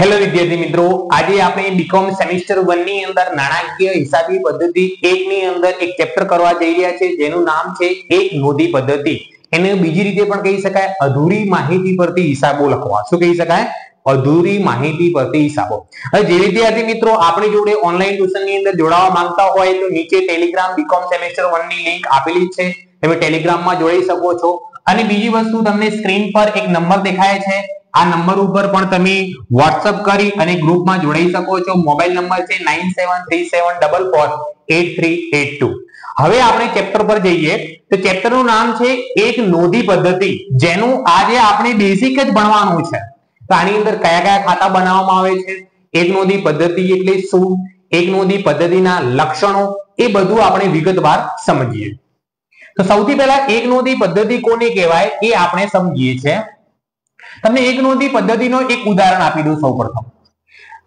Hello વિદ્યાર્થી મિત્રો, આજે આપણે બીકોમ સેમિસ્ટર 1 ની અંદર નાણાકીય હિસાબી પદ્ધતિ 1 ની અંદર એક ચેપ્ટર કરવા જઈ રહ્યા છે, જેનું નામ છે એક નોંધી પદ્ધતિ. એને બીજી રીતે પણ કહી શકાય, અધૂરી માહિતી પરથી હિસાબો લખવા. શું કહી શકાય? અધૂરી માહિતી પરથી હિસાબો. હવે જે વિદ્યાર્થી મિત્રો આપણી જોડે ઓનલાઈન ટ્યુશનની અંદર જોડાવા માંગતા હોય તો નીચે ટેલિગ્રામ બીકોમ સેમેસ્ટર 1 ની લિંક આપેલી છે. તમે ટેલિગ્રામમાં જોડાઈ શકો છો. અને બીજી વસ્તુ તમને સ્ક્રીન પર એક નંબર દેખાય છે. આ નંબર ઉપર પણ તમે વોટ્સઅપ કરી અને ગ્રુપમાં જોડાઈ શકો છો. મોબાઈલ નંબર છે 9737448382 હવે આપણે ચેપ્ટર પર જઈએ. તો ચેપ્ટરનું નામ છે એક નોંધી પદ્ધતિ, જેનું આજે આપણે બેઝિક જ ભણવાનું છે. તો આની અંદર કયા કયા ખાતા બનાવવામાં આવે છે? એક નોંધી પદ્ધતિ એટલે શું? એક નોંધી પદ્ધતિના લક્ષણો, એ બધું આપણે વિગતવાર સમજીએ. તો સૌથી પહેલા એક નોંધી પદ્ધતિ કોને કહેવાય? એ આપણે સમજીએ છીએ. તમને એક નોંધી પદ્ધતિનો એક ઉદાહરણ આપી દઉં સૌપ્રથમ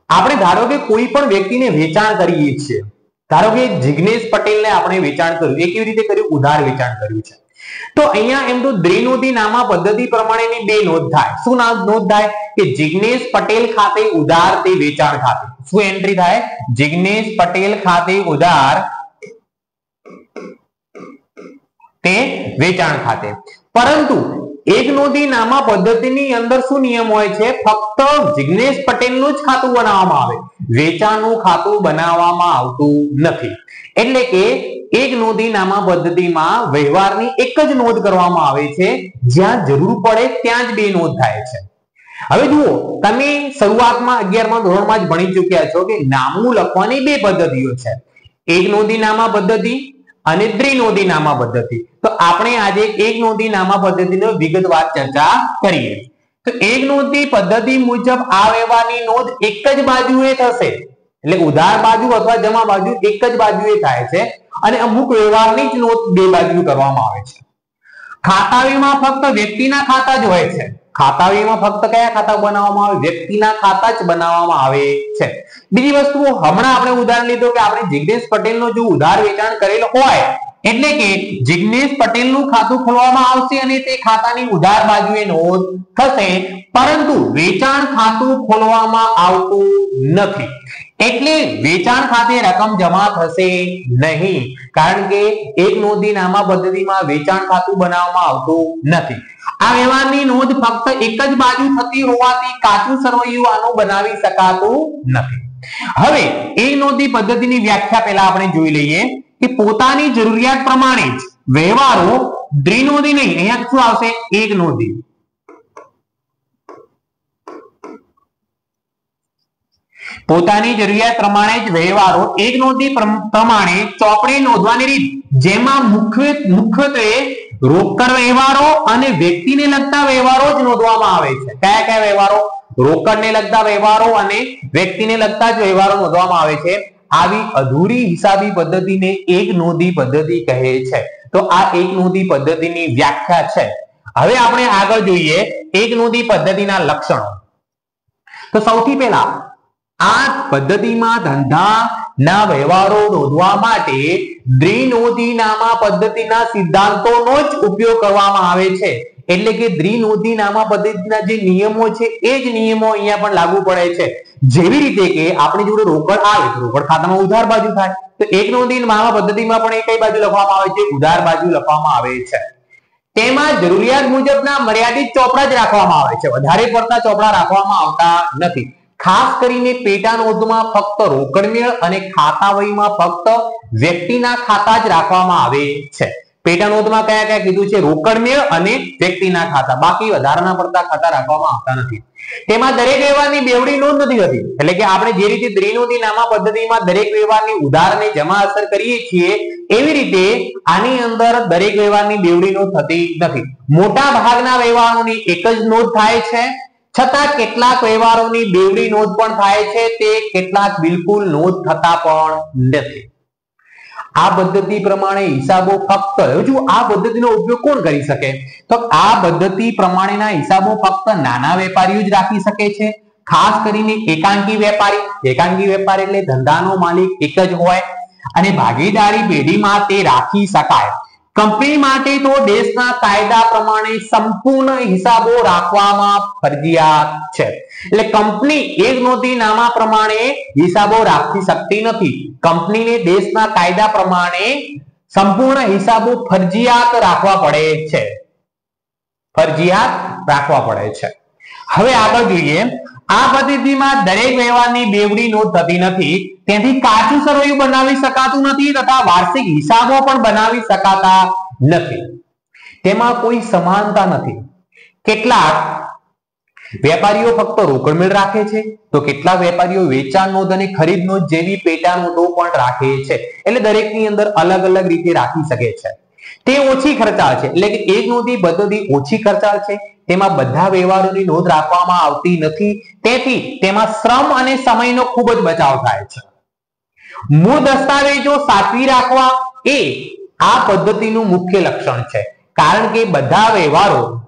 આપણે ધારો કે કોઈ પણ વ્યક્તિને વેચાણ કરીએ છીએ, ધારો કે જિગ્નેશ પટેલને આપણે વેચાણ કર્યું, એ કેવી રીતે કર્યું? ઉધાર વેચાણ કર્યું છે. તો અહીંયા એમ તો દ્વિનોંધી નામા પદ્ધતિ પ્રમાણેની બે નોંધ થાય. શું નોંધ થાય? કે જિગ્નેશ પટેલ ખાતે ઉધાર તે વેચાણ ખાતે. શું એન્ટ્રી થાય? જિગ્નેશ પટેલ ખાતે ઉધાર તે વેચાણ ખાતે. પરંતુ એક નોંધી નામા પદ્ધતિની અંદર શું નિયમ હોય છે? ફક્ત જિગ્નેશ પટેલનું જ ખાતું બનાવવામાં આવે. વેચાણનું ખાતું બનાવવામાં આવતું નથી. એટલે કે એક નોંધી નામા પદ્ધતિમાં વ્યવહારની એક જ નોંધ કરવામાં આવે છે. જ્યાં જરૂર પડે ત્યાં જ બે નોંધ થાય છે. હવે જુઓ, તમે શરૂઆતમાં અગિયારમાં ધોરણમાં જ ભણી ચૂક્યા છો કે નામું લખવાની બે પદ્ધતિઓ છે. એક નોંધી નામા પદ્ધતિ અને ત્રિનોદી નામા પદ્ધતિ. તો આપણે આજે એક નોંધી નામા પદ્ધતિનો વિગતવાર ચર્ચા કરીએ. તો એક નોંધી પદ્ધતિ મુજબ આ વ્યવહારની નોંધ એક જ બાજુએ થશે. એટલે ઉધાર બાજુ અથવા જમા બાજુ એક જ બાજુએ થાય છે અને અમુક વ્યવહારની જ નોંધ બે બાજુ કરવામાં આવે છે. ખાતાવીમાં ફક્ત વ્યક્તિના ખાતા જ હોય છે. ખાતાવીમાં ફક્ત કયા ખાતા બનાવવામાં આવે? વ્યક્તિના ખાતા જ બનાવવામાં આવે છે. બીજી વસ્તુ, હમણાં આપણે ઉદાહરણ લીધો કે આપણે જિગ્નેશ પટેલનો જો ઉધાર વેચાણ કરેલો હોય, એટલે કે જિગ્નેશ પટેલનું ખાતું ખોલવામાં આવશે અને તે ખાતાની ઉધાર બાજુએ નોંધ થશે, પરંતુ વેચાણ ખાતું ખોલવામાં આવતું નથી. એટલે વેચાણ ખાતે રકમ જમા થશે નહીં. કારણ કે એક નોંધી નામા પદ્ધતિમાં વેચાણ ખાતું બનાવવામાં આવતું નથી. આ વ્યવહારની નોંધ ફક્ત એક જ બાજુ થતી હોવાથી કાચું સરવૈયું આનું બનાવી શકાતું નથી. હવે, એ નોંધી પદ્ધતિની વ્યાખ્યા પહેલા આપણે જોઈ લઈએ કે પોતાની જરૂરિયાત પ્રમાણે જ વ્યવહારો દ્વિનોંધી નહીં. અહીંયા શું આવશે? એક નોંધી. પોતાની જરૂરિયાત પ્રમાણે જ વ્યવહારો એક નોંધી પ્રમાણે ચોપડી નોંધવાની રીત. જેમાં મુખ્ય, મુખ્યત્વે રોકડ વ્યવહારો અને વ્યક્તિને લગતા વ્યવહારો જ નોંધવામાં આવે છે. કયા કયા વ્યવહારો? રોકડને લગતા વ્યવહારો અને વ્યક્તિને લગતા જ વ્યવહારો નોંધવામાં આવે છે. આવી અધૂરી હિસાબી પદ્ધતિને એક નોંધી પદ્ધતિ કહે છે. તો આ એક નોંધી પદ્ધતિની વ્યાખ્યા છે. હવે આપણે આગળ જોઈએ એક નોંધી પદ્ધતિના લક્ષણો. તો સૌથી પહેલા આ પદ્ધતિમાં ધંધા ના વ્યવહારો નોંધવા માટે દ્વિનોંધી નામા પદ્ધતિના સિદ્ધાંતોનો જ ઉપયોગ કરવામાં આવે છે. એટલે કે દ્વિનોધીનામા પદ્ધતિના જે નિયમો છે, એ જ નિયમો અહીંયા પણ લાગુ પડે છે. જેવી રીતે કે આપણી જોડે રોકડ આવે તો રોકડ ખાતામાં ઉધાર બાજુ થાય. તો એક નોંધી નામા પદ્ધતિમાં પણ એ કઈ બાજુ લખવામાં આવે છે? ઉધાર બાજુ લખવામાં આવે છે. તેમાં જરૂરિયાત મુજબના મર્યાદિત ચોપડા જ રાખવામાં આવે છે. વધારે પડતા ચોપડા રાખવામાં આવતા નથી. ખાસ કરીને પેટા નોંધમાં ફક્ત રોકડમેળ અને ખાતા વહીમાં ફક્ત વ્યક્તિના ખાતા જ રાખવામાં આવે છે. પેટા નોંધમાં કયા કયા કીધું છે? રોકડમેળ અને વ્યક્તિના ખાતા. બાકી વધારાના પડતા ખાતા રાખવામાં આવતા નથી. તેમાં દરેક વ્યવહારની બેવડી નોંધ નથી હોતી એટલે કે આપણે જે રીતે દ્વિનોંધી નામા પદ્ધતિમાં દરેક વ્યવહારની ઉધારને જમા અસર કરીએ છીએ, એવી રીતે આની અંદર દરેક વ્યવહારની બેવડી નોંધ થતી નથી. મોટા ભાગના વ્યવહારોની એક જ નોંધ થાય છે. છતાં કેટલાક વ્યવહારોની બેવડી નોંધ પણ થાય છે, તે કેટલાક બિલકુલ નોંધ થતા પણ નથી. આ પદ્ધતિ પ્રમાણે હિસાબો ફક્ત હજુ આ પદ્ધતિનો ઉપયોગ કોણ કરી શકે? તો આ પદ્ધતિ પ્રમાણેના હિસાબો ફક્ત નાના વેપારીઓ જ રાખી શકે છે. ખાસ કરીને એકાંકી વેપારી. એકાંકી વેપારી એટલે ધંધાનો માલિક એક જ હોય અને ભાગીદારી પેઢીમાં તે રાખી શકાય. કંપની માટે તો દેશના કાયદા પ્રમાણે સંપૂર્ણ હિસાબો રાખવામાં ફરજિયાત છે. એટલે કંપની એક નોંધી નામા પ્રમાણે હિસાબો રાખી શકતી નથી. કંપનીને દેશના કાયદા પ્રમાણે સંપૂર્ણ હિસાબો ફરજિયાત રાખવા પડે છે. ફરજિયાત રાખવા પડે છે. હવે આગળ જોઈએ. આ પદ્ધતિમાં દરેક વ્યવહારની બેવડી નોંધ થતી નથી. તેથી કાચું સરવૈયું બનાવી શકાતું નથી તથા વાર્ષિક હિસાબો પણ બનાવી શકાતા નથી. તેમાં કોઈ સમાનતા નથી. કેટલાક વેપારીઓ ફક્ત રોકડ મેળ રાખે છે. તો કેટલાક વેપારીઓ વેચાણ નોંધ અને ખરીદ નોંધ જેવી પેટા નોંધો પણ રાખે છે. એટલે દરેકની અંદર અલગ અલગ રીતે રાખી શકે છે. તે ઓછી ખર્ચાળ છે. એટલે કે એક નોંધી પદ્ધતિ ઓછી ખર્ચાળ છે. તેમાં બધા વ્યવહારોની નોંધ રાખવામાં આવતી નથી. તેથી તેમાં શ્રમ અને સમયનો ખૂબ જ બચાવ થાય છે. મૂળ દસ્તાવેજો સાચવી રાખવા એ આ પદ્ધતિનું મુખ્ય લક્ષણ છે. કારણ કે બધા વ્યવહારો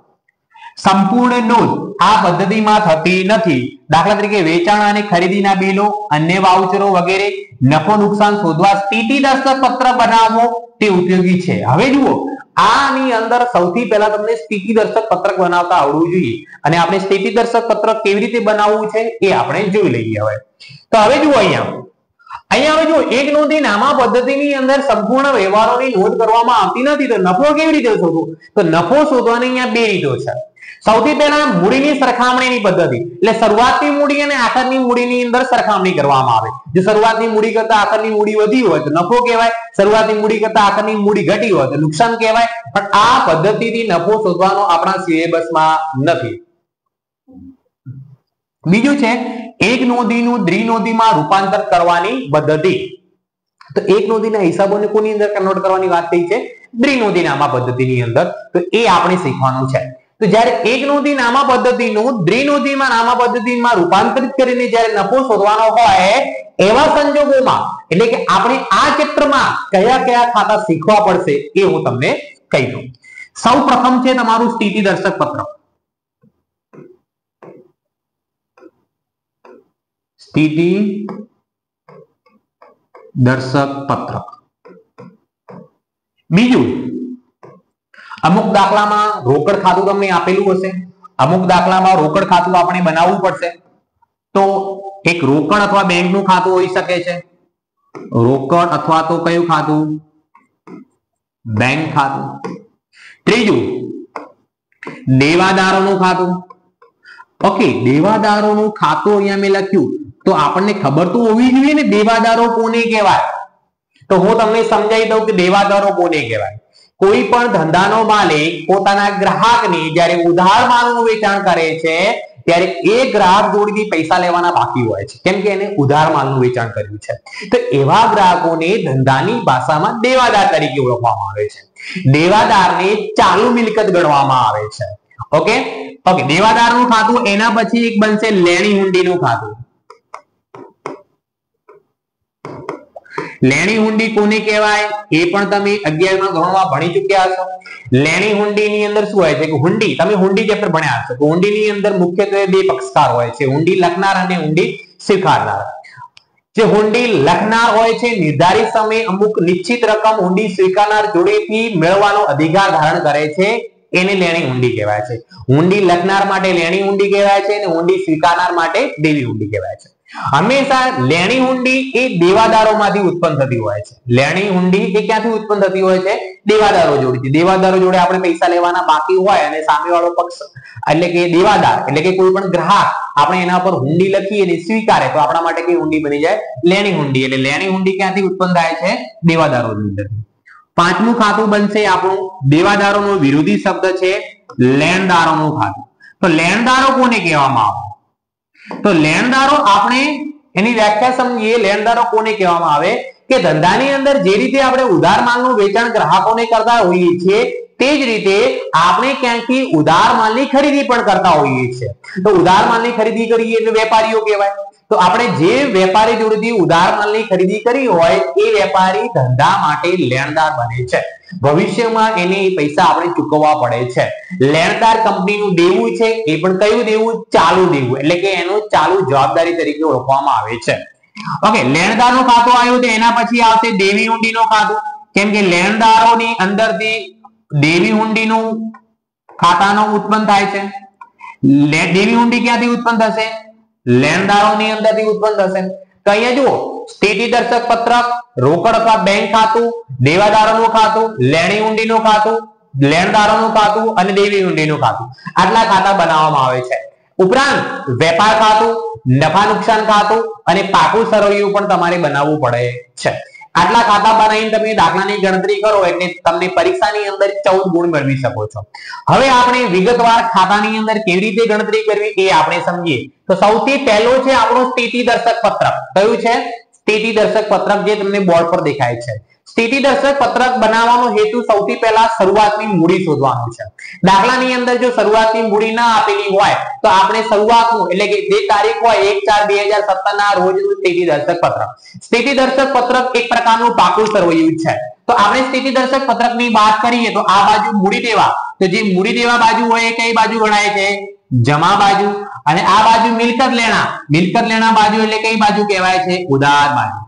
સંપૂર્ણ નોંધ આ પદ્ધતિમાં થતી નથી. દાખલા તરીકે વેચાણ અને ખરીદીના બિલો, અન્ય વાઉચરો વગેરે નફો નુકસાન શોધવા સ્થિતિ દસ્તક પત્ર બનાવવો તે ઉપયોગી છે. હવે જુઓ આની અંદર સૌથી પહેલા તમને સ્થિતિ દર્શક પત્રક બનાવતા આવડવું જોઈએ. અને આપણે સ્થિતિ દર્શક પત્રક કેવી રીતે બનાવવું છે એ આપણે જોઈ લઈએ હવે. તો હવે જુઓ અહીંયા. અહીંયા હવે જો એક નોંધી નામા પદ્ધતિની અંદર સંપૂર્ણ વ્યવહારોની નોંધ કરવામાં આવતી નથી. તો નફો કેવી રીતે શોધવો? તો નફો શોધવાની અહીંયા બે રીતો છે. સૌથી પહેલા મૂડીની સરખામણીની પદ્ધતિ. એટલે શરૂઆતની મૂડી અને આખરની મૂડીની અંદર સરખામણી કરવામાં આવે. જે શરૂઆતની મૂડી કરતા આખરની મૂડી વધી હોય તો નફો કહેવાય. શરૂઆતની મૂડી કરતા આખરની મૂડી ઘટી હોય તો નુકસાન કહેવાય. પણ આ પદ્ધતિથી નફો શોધવાનો આપણા સિલેબસમાં નથી. બીજું છે, એક નોંધીનું દ્વિનોંધીમાં રૂપાંતર કરવાની પદ્ધતિ. તો એક નોંધીના હિસાબોને કોની અંદર કન્વર્ટ કરવાની વાત થઈ છે? દ્વિનોંધી નામા પદ્ધતિની અંદર. તો એ આપણે શીખવાનું છે. તો જ્યારે એક નોંધી નામા પદ્ધતિનું દ્વિનોંધીમાં નામા પદ્ધતિમાં રૂપાંતરિત કરીને જ્યારે નફો શોધવાનો હોય, એવા સંજોગોમાં એટલે કે આપણે આ ચેપ્ટરમાં કયા કયા ખાતા શીખવા પડશે એ હું તમને કહી દઉં. સૌ પ્રથમ છે તમારું સ્થિતિ દર્શક પત્રક સ્થિતિ દર્શક પત્રક બીજું અમુક દાખલામાં રોકડ ખાતું તમને આપેલું હશે. અમુક દાખલામાં રોકડ ખાતું આપણે બનાવવું પડશે. તો એક રોકડ અથવા બેંકનું ખાતું હોઈ શકે છે. રોકડ અથવા તો કયું ખાતું? બેંક ખાતું. ત્રીજું, દેવાદારોનું ખાતું. ઓકે, દેવાદારોનું ખાતું અહીંયા મેં લખ્યું. તો આપણને ખબર તો હોવી જોઈએ ને, દેવાદારો કોને કહેવાય? તો હું તમને સમજાવી દઉં કે દેવાદારો કોને કહેવાય. કોઈ પણ ધંધાનો માલિક પોતાના ગ્રાહકને જ્યારે ઉધાર માલનું વેચાણ કરે છે, ત્યારે એ ગ્રાહક જોડેથી પૈસા લેવાના બાકી હોય છે. કેમ કે એને ઉધાર માલનું વેચાણ કર્યું છે. તો એવા ગ્રાહકોને ધંધાની ભાષામાં દેવાદાર તરીકે ઓળખવામાં આવે છે. દેવાદારને ચાલુ મિલકત ગણવામાં આવે છે. ઓકે? ઓકે, દેવાદારનું ખાતું એના પછી એક બનશે લેણી હુંડીનું ખાતું. લેણી હુંડી કોને કહેવાય? એ પણ તમે અગિયારમાં ધોરણમાં ભણી ચૂક્યા હશો. લેણી હુંડી ની અંદર શું હોય છે કે હુંડી, તમે હુંડી ચેપ્ટર ભણ્યા હશો. હુંડી ની અંદર મુખ્યત્વે બે પક્ષકાર હોય છે. હુંડી લખનાર અને હુંડી સ્વીકારનાર. જે હુંડી લખનાર હોય છે, નિર્ધારિત સમયે અમુક નિશ્ચિત રકમ હુંડી સ્વીકારનાર જોડેથી મેળવવાનો અધિકાર ધારણ કરે છે. એને લેણી હુંડી કહેવાય છે. હુંડી લખનાર માટે લેણી હુંડી કહેવાય છે અને હુંડી સ્વીકારનાર માટે દેવી હુંડી કહેવાય છે. હંમેશા લેણી હુંડી એ દેવાદારોમાંથી ઉત્પન્ન થતી હોય છે. લેણી હુંડી એ ક્યાંથી ઉત્પન્ન થતી હોય છે? દેવાદારો જોડેથી દેવાદારો જોડે આપણે પૈસા લેવાના બાકી હોય અને સામેવાળો પક્ષ, એટલે કે દેવાદાર, એટલે કે કોઈ પણ ગ્રાહક, આપણે એના પર હુંડી લખીએ અને સ્વીકારે, તો આપણા માટે કઈ હુંડી બની જાય? લેણી હુંડી. એટલે લેણી હુંડી ક્યાંથી ઉત્પન્ન થાય છે? દેવાદારો પાંચમું ખાતું બનશે આપણું દેવાદારોનો વિરોધી શબ્દ છે લેણદારોનું ખાતું. તો લેણદારો કોને કહેવામાં આવે? તો લેણદારો આપણે એની વ્યાખ્યા સમજીએ. લેણદારો કોને કહેવામાં આવે? કે ધંધાની અંદર જે રીતે આપણે ઉધાર માલનું વેચાણ ગ્રાહકોને કરતા હોઈએ છીએ તે રીતે આપણે ક્યાંકથી ઉધાર માલની ખરીદી પણ કરતા હોઈએ છીએ. તો ઉધાર માલની ખરીદી કરીએ એટલે વેપારીઓ કહેવાય. તો આપણે જે વેપારી જોડેથી ઉધાર માલની ખરીદી કરી હોય, એ વેપારી ધંધા માટે લેણદાર બને છે. ભવિષ્યમાં એને પૈસા આપણે ચૂકવવા પડે છે. લેણદાર કંપનીનું દેવું છે, એ પણ કયું દેવું? ચાલુ દેવું. એટલે કે એનું ચાલુ જવાબદારી તરીકે ઓળખવામાં આવે છે. ઓકે, લેણદારનું ખાતું આવ્યું એના પછી આવશે દેવી ઊંડીનું ખાતું. કેમ કે લેણદારોની અંદરથી દેવી હુંડીનું ખાતાનો ઉત્પન્ન થાય છે. દેવી હુંડી ક્યાંથી ઉત્પન્ન થશે? લેણદારોની અંદરથી ઉત્પન્ન થશે. તો અહીંયા જુઓ, સ્થિતિ દર્શક પત્રક, રોકડ અથવા બેંક ખાતું, દેવાદારોનું ખાતું, લેણી હુંડીનું ખાતું, લેણદારોનું ખાતું અને દેવી હુંડીનું ખાતું. આટલા ખાતા બનાવવામાં આવે છે. ઉપરાંત, વેપાર ખાતું, નફા નુકસાન ખાતું અને પાકું સરવૈયું પણ તમારે બનાવવું પડે છે. આટલા ખાતા બનાવીને તમે દાખલાની ગણતરી કરો એટલે તમને પરીક્ષાની અંદર ચૌદ ગુણ મેળવી શકો છો. હવે આપણે વિગતવાર ખાતાની અંદર કેવી રીતે ગણતરી કરવી એ આપણે સમજીએ. તો સૌથી પહેલો છે આપણો સ્થિતિ દર્શક પત્રક કયું છે? સ્થિતિ દર્શક પત્રક જે તમને બોર્ડ પર દેખાય છે. સ્થિતિ દર્શક પત્રક બનાવવાનો હેતુ સૌથી પહેલા શરૂઆતની મૂડી શોધવાનો છે. દાખલાની અંદર જો શરૂઆતની મૂડી ના આપેલી હોય, તો આપણે શરૂઆતનું એટલે કે જે તારીખ હોય, એક ચાર બે હજાર સત્તર ના રોજનું સ્થિતિ દર્શક પત્રક. સ્થિતિ દર્શક પત્રક એક પ્રકારનું પાકું સરવૈયું છે. તો આપણે સ્થિતિ દર્શક પત્રકની વાત કરીએ તો આ બાજુ મૂડી દેવા. તો જે મૂડી દેવા બાજુ હોય એ કઈ બાજુ ગણાય છે? જમા બાજુ અને આ બાજુ મિલકત લેણા. મિલકત લેણા બાજુ એટલે કઈ બાજુ કહેવાય છે? ઉદાર બાજુ.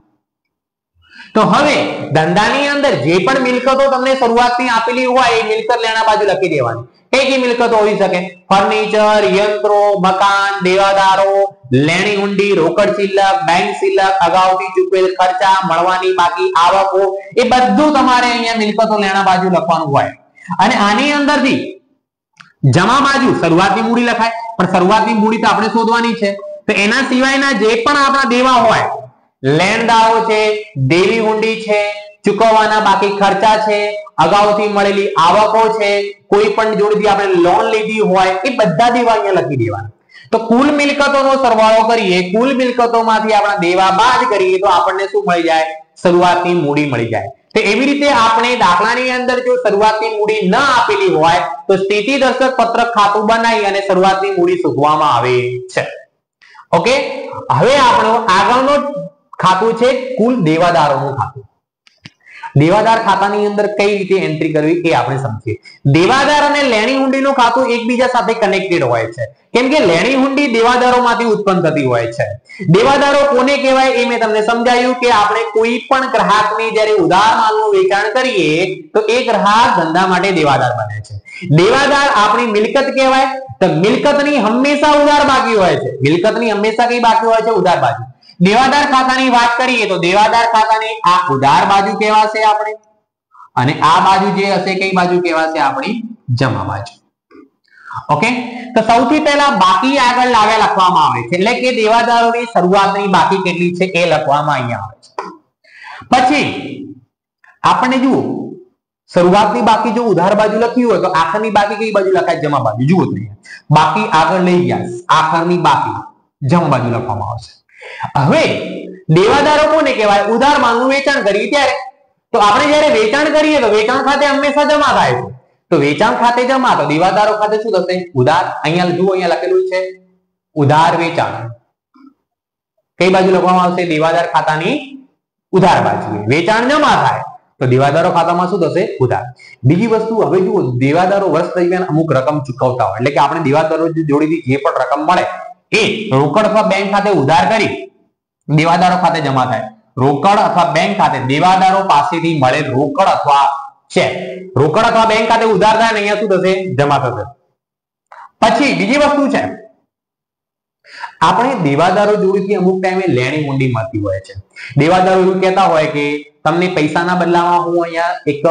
તો હવે ધંધાની અંદર જે પણ મિલકતો તમને શરૂઆતની આપેલી હોય એ મિલકત લેણા બાજુ લખી દેવાની. કઈ મિલકતો હોઈ શકે? ફર્નિચર, યંત્રો, મકાન, દેવાદારો, લેણી ઊંડી, રોકડ સિલક, બેંક સિલક, અગાઉથી ચૂકવેલ ખર્ચા, મળવાની બાકી આવકો, એ બધું તમારે અહીંયા મિલકતો લેણા બાજુ લખવાનું હોય. અને આની અંદરથી જમા બાજુ, શરૂઆતની મૂડી લખાય. પણ શરૂઆતની મૂડી તો આપણે શોધવાની છે. તો એના સિવાયના જે પણ આપણા દેવા હોય, લેણદારો છે, દેવી હુંડી છે, ચૂકવવાના બાકી ખર્ચા છે, અગાઉથી મળેલી આવકો છે, કોઈ પણ જોડેથી આપણે લોન લીધી હોય, એ બધા દેવા અહીંયા લખી દેવાના. તો કુલ મિલકતોનો સરવાળો કરીએ, કુલ મિલકતોમાંથી આપણા દેવા બાદ કરીએ, તો આપણને શું મળી જાય? શરૂઆતની મૂડી મળી જાય. તો એવી રીતે આપણે દાખલાની અંદર જો શરૂઆતની મૂડી ન આપેલી હોય, તો સ્થિતિ દર્શક પત્રક ખાતું બનાવી અને શરૂઆતની મૂડી શોધવામાં આવે છે. ઓકે હવે આપણો આગળનો ખાતું છે કુલ દેવાદારોનું ખાતું. દેવાદાર ખાતાની અંદર કઈ રીતે એન્ટ્રી કરવી એ આપણે સમજીએ. દેવાદાર અને લેણી હુંડીનું ખાતું એકબીજા સાથે કનેક્ટેડ હોય છે. કેમ કે લેણી હુંડી દેવાદારોમાંથી ઉત્પન્ન થતી હોય છે. દેવાદારો કોને કહેવાય એ મેં તમને સમજાયું કે આપણે કોઈ પણ ગ્રાહકની જ્યારે ઉધાર માલનું વેચાણ કરીએ, તો એ ગ્રાહક ધંધા માટે દેવાદાર બને છે. દેવાદાર આપણી મિલકત કહેવાય, તો મિલકતની હંમેશા ઉધાર બાકી હોય છે. મિલકતની હંમેશા કઈ બાકી હોય છે? ઉધાર બાકી. દેવાદાર ખાતાની વાત કરીએ તો દેવાદાર ખાતાની આ ઉધાર બાજુ કહેવાશે આપણે. અને આ બાજુ જે હશે, કઈ બાજુ કહેવાશે આપણી જમા બાજુ. ઓકે? તો સૌથી પહેલા બાકી આગળ લાવ્યા લખવામાં આવે છે. એટલે કે દેવાદારોની શરૂઆતની બાકી કેટલી છે એ લખવામાં અહીંયા આવે છે. પછી, આપણને જુઓ, શરૂઆતની બાકી જો ઉધાર બાજુ લખ્યું હોય તો આખરની બાકી કઈ બાજુ લખાય? જમા બાજુ. જુઓ બાકી આગળ લઈ ગયા. આખરની બાકી જમા બાજુ લખવામાં આવશે. હવે દેવાદારો કોને કહેવાય, ઉધાર માલનું વેચાણ કરીએ ત્યારે. તો આપણે જયારે વેચાણ કરીએ તો વેચાણ ખાતે હંમેશા જમા થાય છે. તો વેચાણ ખાતે જમા, તો દેવાદારો ખાતે શું થશે? ઉધાર. અહીંયા જુઓ, અહીંયા લખેલું છે, ઉધાર વેચાણ. કઈ બાજુ લખવામાં આવશે? દેવાદાર ખાતાની ઉધાર બાજુ વેચાણ જમા થાય. તો દેવાદારો ખાતામાં શું થશે? ઉધાર. બીજી વસ્તુ, હવે જુઓ, દેવાદારો વર્ષ દરમિયાન અમુક રકમ ચૂકવતા હોય. એટલે કે આપણે દેવાદારો જોડીથી જે પણ રકમ મળે એ રોકડ અથવા બેંક ખાતે ઉધાર કરી દેવાદારો ખાતે જમા થાય. રોકડ અથવા બેંક ખાતે દેવાદારો પાસેથી મળે રોકડ અથવા ચેક રોકડ અથવા બેંક ખાતે ઉધાર થાય ને અહીંયા શું થશે? જમા થશે. પછી બીજી વસ્તુ છે. આપણે દેવાદારો જોડેથી અમુક ટાઈમે લેણી મૂંડી મળતી હોય છે. દેવાદારો એવું કહેતા હોય કે તમને પૈસાના બદલામાં હું અહીંયા એક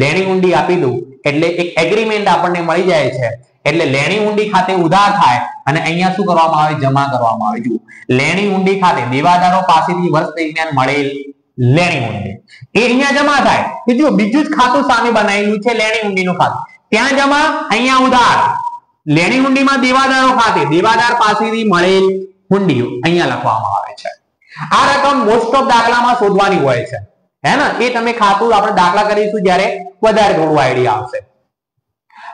લેણી મૂંડી આપી દઉં. એટલે એક એગ્રીમેન્ટ આપણને મળી જાય છે. એટલે લેણી ઊંડી ખાતે ઉધાર થાય અને અહીંયા શું કરવામાં આવે? જમા કરવામાં આવે. જુઓ, લેણી ઊંડી ખાતે દેવાદારો પાસેથી વર્ષ દરમિયાન મળેલ લેણી ઊંડી. એ અહીંયા જમા થાય. કે જુઓ, બીજું જ ખાતું સામે બનાવેલું છે લેણી ઊંડીનું ખાતું. ત્યાં જમા, અહીંયા ઉધાર. લેણી ઊંડીમાં દેવાદારો ખાતે, દેવાદાર પાસેથી મળેલ હુંડીઓ અહીંયા લખવામાં આવે છે. આ રકમ મોસ્ટ ઓફ દાખલામાં શોધવાની હોય છે. હે ને? એ તમે ખાતું આપણે દાખલા કરીશું જ્યારે વધારે થોડું આઈડિયા આવશે.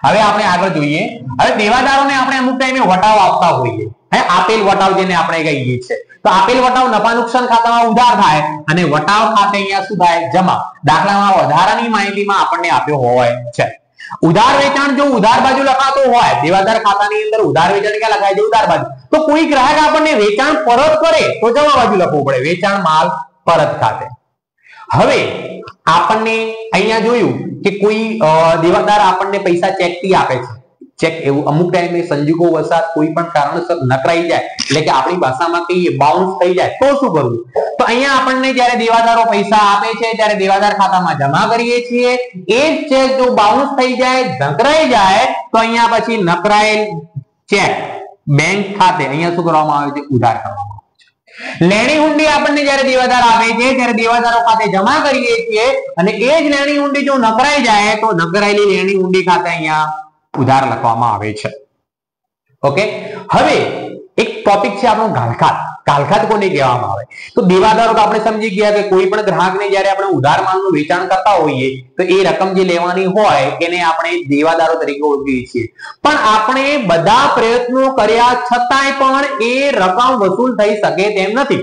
હવે આપણે આગળ જોઈએ. હવે દેવાદારોને આપણે અમુક ટાઈમે વટાવ આપતા હોઈએ. હે, આપેલ વટાવ જેને આપણે કહીએ છીએ. તો આપેલ વટાવ નફા નુકસાન ખાતામાં ઉધાર થાય અને વટાવ ખાતે અહીંયા શું થાય? જમા. દાખલામાં વધારાની માહિતીમાં આપણને આપ્યો હોય છે. ઉધાર વેચાણ જો ઉધાર બાજુ લખાતો હોય, દેવાદાર ખાતાની અંદર ઉધાર વેચાણ ક્યાં લખાય છે? ઉધાર બાજુ. તો કોઈ ગ્રાહક આપણને વેચાણ પરત કરે તો જમા બાજુ લખવું પડે. વેચાણ માલ પરત ખાતે. હવે આપણને અહીંયા જોયું કે કોઈ દેવાદાર આપણને પૈસા ચેકથી આપે છે. ચેક એવું, અમુક ટાઈમે સંજોગો વરસાદ કોઈ પણ કારણસર નકરાઈ જાય. એટલે કે આપણી ભાષામાં કહીએ બાઉન્સ થઈ જાય, તો શું કરવું? તો અહીંયા આપણને જ્યારે દેવાદારો પૈસા આપે છે, ત્યારે દેવાદાર ખાતામાં જમા કરીએ છીએ. એ જ ચેક જો બાઉન્સ થઈ જાય, નકરાઈ જાય, તો અહીંયા પછી નકરાયેલ ચેક બેંક ખાતે, અહીંયા શું કરવામાં આવે છે? ઉધાર કરવામાં લેણી હુંડી આપણને જ્યારે દેવાદાર આપે છે, ત્યારે દેવાદારો ખાતે જમા કરીએ છીએ અને એ જ લેણી હુંડી જો નકરાઈ જાય તો નકરાયેલી લેણી હુંડી ખાતે અહીંયા ઉધાર લખવામાં આવે છે. ઓકે? હવે એક ટોપિક છે આપણો ગાલખાત ગાલખાત કોને કહેવામાં આવે? તો દેવાદારો તો આપણે સમજી ગયા કે કોઈ પણ ગ્રાહકને જ્યારે આપણે ઉધાર માલનું વેચાણ કરતા હોઈએ, તો એ રકમ જે લેવાની હોય એને આપણે દેવાદારો તરીકે ઓળખીએ છીએ. પણ આપણે બધા પ્રયત્નો કર્યા છતાંય પણ એ રકમ વસૂલ થઈ શકે તેમ નથી.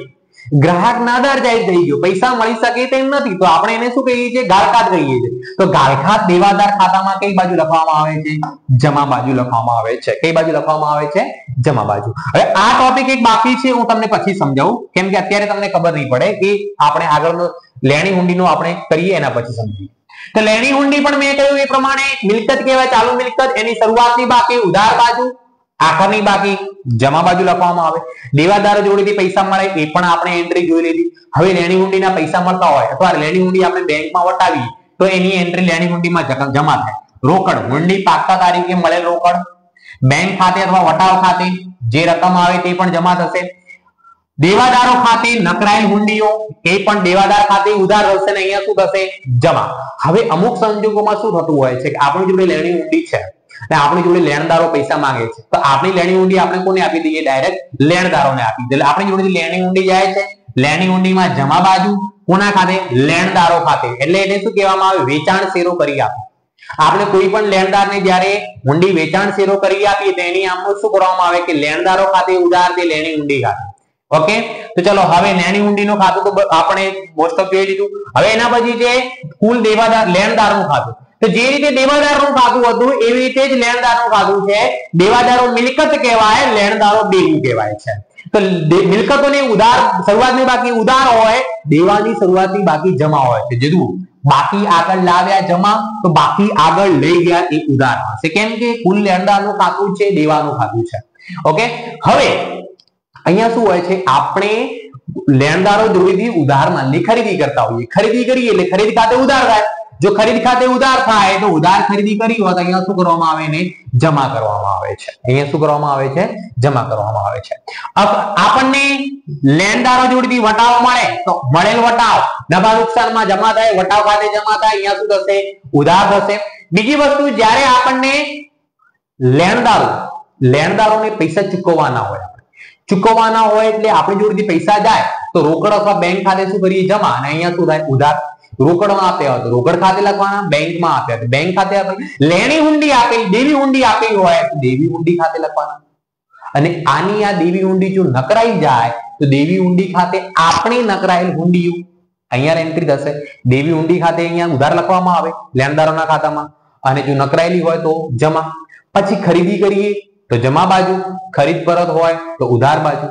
ગ્રાહક નાદાર જાહેર થઈ ગયો. પૈસા મળી શકે તેમ નથી. તો આપણે એને શું કહીએ છીએ? ગાળખાત કહીએ છીએ. તો ગાળખાત દેવાદાર ખાતામાં કઈ બાજુ લખવામાં આવે છે? જમા બાજુ લખવામાં આવે છે. કઈ બાજુ લખવામાં આવે છે? જમા બાજુ. હવે આ ટોપિક એક બાકી છે. હું તમને પછી સમજાવું. કેમ કે અત્યારે તમને ખબર નહીં પડે કે આપણે આગળનો લેણી હુંડીનો આપણે કરીએ એના પછી સમજીએ. તો લેણી હુંડી પણ મેં કહ્યું એ પ્રમાણે મિલકત કહેવાય, ચાલુ મિલકત, એની શરૂઆતની બાકી, ઉધાર બાજુ. આખરની બાકી, જમા બાજુ લખવામાં આવે. દેવાદારો જોડેથી પૈસા મળે, એ પણ આપણે એન્ટ્રી જોઈ લીધી. હવે લેણી હુંડીના પૈસા મળતા હોય અથવા લેણી હુંડી આપણે બેંકમાં વટાવી તો એની એન્ટ્રી લેણી હુંડીમાં જમા થાય. રોકડ હુંડી પાકતા તારીખે મળેલ રોકડ. બેંક ખાતે અથવા વટાવ ખાતે જે રકમ આવે તે પણ જમા થશે. દેવાદારો ખાતે નકરાયેલ હુંડીઓ, એ પણ દેવાદાર ખાતે ઉધાર રહેશે ને અહીંયા શું થશે? જમા. હવે અમુક સંજોગોમાં શું થતું હોય છે કે આપણી જોડે લેણી હુંડી છે અને આપણી જોડે લેણદારો પૈસા માંગે છે. તો આપણી લેણી ઊંડી આપણે કોને આપી દઈએ? ડાયરેક્ટ લેણદારોને આપી દઈએ. આપણી જોડે લેણી ઊંડી જાય છે, લેણી ઊંડીમાં જમા બાજુ કોના ખાતે? લેણદારો ખાતે. એટલે એને શું કહેવામાં આવે? વેચાણ શેરો કરી આપે. આપણે કોઈ પણ લેણદારને જ્યારે ઊંડી વેચાણ શેરો કરી આપીએ, તો એની આમ શું કરવામાં આવે? કે લેણદારો ખાતે ઉધાર દે લેણી ઊંડી ખાતે. ઓકે? તો ચલો, હવે લેણી ઊંડી નું ખાતું તો આપણે મોસ્ટ ઓફ જોઈ લીધું. હવે એના પછી છે કુલ દેવાદાર લેણદારનું ખાતું. તો જે રીતે દેવાદારનું ખાતું હતું, એવી રીતે જ લેણદારનું ખાતું છે. દેવાદારો મિલકત કહેવાય, લેણદારો દેવું કહેવાય છે. તો મિલકતોની ઉધાર, શરૂઆતની બાકી ઉધાર હોય, દેવાની શરૂઆતની બાકી જમા હોય છે. જુદું બાકી આગળ લાવ્યા જમા, તો બાકી આગળ લઈ ગયા એ ઉધાર. હશે કેમ કે કુલ લેણદારનું ખાતું છે, દેવાનું ખાતું છે. ઓકે? હવે, અહીંયા શું હોય છે? આપણે લેણદારો જોઈ ઉધાર માલની ખરીદી કરતા હોઈએ. ખરીદી કરીએ એટલે ખરીદી ખાતે ઉધાર થાય. જો ખરીદ ખાતે ઉધાર થાય તો ઉધાર ખરીદી કરી હોત, અહીંયા શું કરવામાં આવે ને જમા કરવામાં આવે છે. અહીંયા શું કરવામાં આવે છે? જમા કરવામાં આવે છે. આપણને લેણદારો જોડેથી વટાવ મળે તો મળેલ વટાવ. નફા નુકસાનમાં જમા થાય, વટાવ ખાતે જમા થાય, અહીંયા શું થશે? ઉધાર થશે. બીજી વસ્તુ, જ્યારે આપણને લેણદારો, લેણદારોને પૈસા ચૂકવવાના હોય ચૂકવવાના હોય એટલે આપણી જોડેથી પૈસા જાય, તો રોકડ અથવા બેંક ખાતે શું કરીએ? જમા. અને અહીંયા શું થાય? ઉધાર રોકડમાં આપ્યા હોય તો રોકડ ખાતે લખવાના, બેંકમાં આપ્યા બેંક ખાતે આપેલી લેણી હુંડી આપેલી, દેવી હુંડી આપેલી હોય તો દેવી હુંડી ખાતે લખવાના. અને આની આ દેવી હુંડી જો નકરાઈ જાય તો દેવી હુંડી ખાતે આપણી નકરાયેલ હુંડીઓ અહીંયા એન્ટ્રી થશે. દેવી હુંડી ખાતે અહીંયા ઉધાર લખવામાં આવે, લેણદારોના ખાતામાં. અને જો નકરાયેલી હોય તો જમા. પછી ખરીદી કરીએ તો જમા બાજુ, ખરીદ પરત હોય તો ઉધાર બાજુ.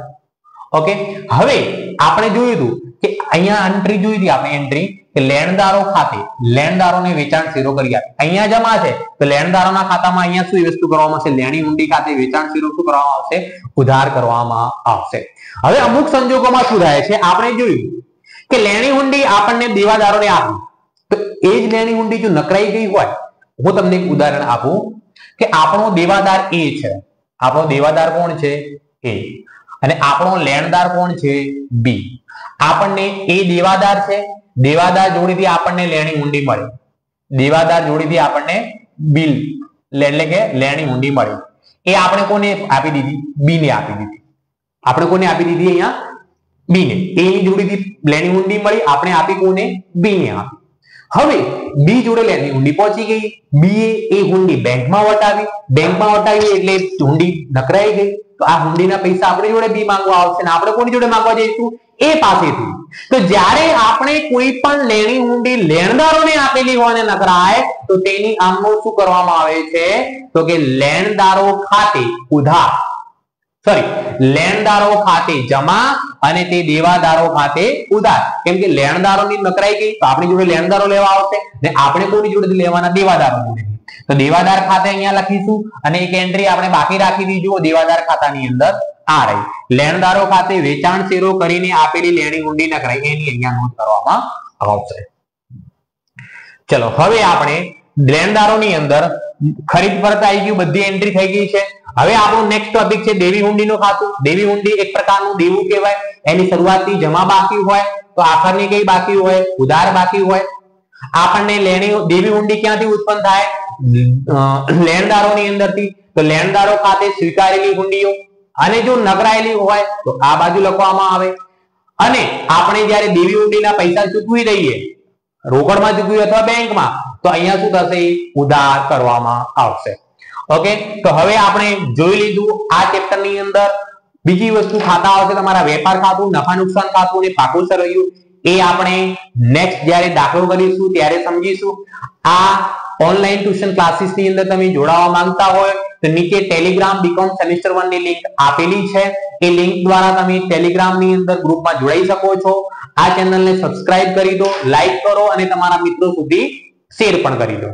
ઓકે? હવે આપણે જોયું હતું કે અહીંયા એન્ટ્રી જોઈ હતી આપણે એન્ટ્રી કે લેણદારો ખાતે, લેણદારોને વેચાણ શેરો કરી આપે. અહીંયા જમા છે, તો લેણદારોના ખાતામાં અહીંયા શું વસ્તુ કરવામાં આવશે? લેણી ઊંડી ખાતે વેચાણ શેરો શું કરવામાં આવશે? ઉધાર કરવામાં આવશે. હવે અમુક સંજોગોમાં શું થાય છે? આપણે જોયું કે લેણી ઊંડી આપણને દેવાદારોને આપી. તો એ જ લેણી ઊંડી જો નકરાઈ ગઈ હોય, હું તમને એક ઉદાહરણ આપું કે આપણો દેવાદાર એ છે. આપણો દેવાદાર કોણ છે? એ. અને આપણો લેણદાર કોણ છે? બી. આપણને એ દેવાદાર છે. દેવાદાર જોડીથી આપણને લેણી ઊંડી મળી. દેવાદાર જોડીથી આપણને બિલ એટલે કે લેણી ઊંડી મળી. એ આપણે કોને આપી દીધી? બી આપી દીધી. આપણે કોને આપી દીધી અહીંયા? બી ને એની જોડીથી લેણી ઊંડી મળી, આપણે આપી કોને? બી ને આપી. હવે બી જોડે લેણી ઊંડી પહોંચી ગઈ. બી એ હુંડી બેંકમાં વટાવી. બેંકમાં વટાવી એટલે હુંડી નકરાઈ ગઈ. તો આ હુંડીના પૈસા આપણી જોડે બી માંગવા આવશે ને આપણે કોની જોડે માંગવા જઈશું? એ પાસેથી. તો જ્યારે આપણે કોઈ પણ લેણી ઊંડી લેણદારોને આપેલી હોય નકરાય તો તેની આમનો શું કરવામાં આવે છે? તો કે લેણદારો ખાતે ઉધાર. સોરી, લેણદારો ખાતે જમા અને તે દેવાદારો ખાતે ઉધાર. કેમ કે લેણદારોની નકરાઈ ગઈ, તો આપણી જોડે લેણદારો લેવા આવશે ને આપણે કોની જોડેથી લેવાના? દેવાદારો જોડે. તો દેવાદાર ખાતે અહીંયા લખીશું અને એક એન્ટ્રી આપણે બાકી રાખી દીધું. દેવાદાર ખાતાની અંદર આ રહી. લેણદારો ખાતે વેચાણ શેરો કરીને આપેલી લેણી ઊંડી નકરાઈ. એની અહીંયા નોંધ કરવામાં આવશે. ચલો, હવે આપણે લેણદારોની અંદર ખરીદ ફરત આવી ગયું, બધી એન્ટ્રી થઈ ગઈ છે. હવે આપણું નેક્સ્ટ ટોપિક છે દેવી હુંડીનું ખાતું. દેવી હુંડી એક પ્રકારનું દેવું કહેવાય. એની શરૂઆતથી જમા બાકી હોય, તો આખરની કઈ બાકી હોય? ઉધાર બાકી હોય. આપણને લેણી, દેવી હુંડી ક્યાંથી ઉત્પન્ન થાય? લેણદારોની અંદરથી. તો લેણદારો ખાતે સ્વીકારેલી હુંડીઓ અને જો નકરાયેલી હોય, તો આ બાજુ લખવામાં આવે. અને આપણે જ્યારે દેવી હુંડીના પૈસા ચૂકવી દઈએ, રોકડમાં ચૂકવી અથવા બેંકમાં, તો અહીંયા શું થશે? ઉધાર કરવામાં આવશે. ઓકે તો હવે આપણે જોઈ લીધું આ ચેપ્ટરની અંદર બીજી વસ્તુ ખાતા આવશે તમારા વેપાર ખાતું, નફા નુકસાન ખાતું અને પાકું સરવૈયું. એ આપણે નેક્સ્ટ જ્યારે દાખલો કરીશું ત્યારે સમજીશું. આ ઓનલાઈન ટ્યુશન ક્લાસીસની અંદર તમે જોડાવા માંગતા હોય તો નીચે ટેલિગ્રામ બીકોમ સેમિસ્ટર વનની લિંક આપેલી છે. એ લિંક દ્વારા તમે ટેલિગ્રામની અંદર ગ્રુપમાં જોડાઈ શકો છો. આ ચેનલને સબસ્ક્રાઇબ કરી દો લાઈક કરો અને તમારા મિત્રો સુધી શેર પણ કરી દો.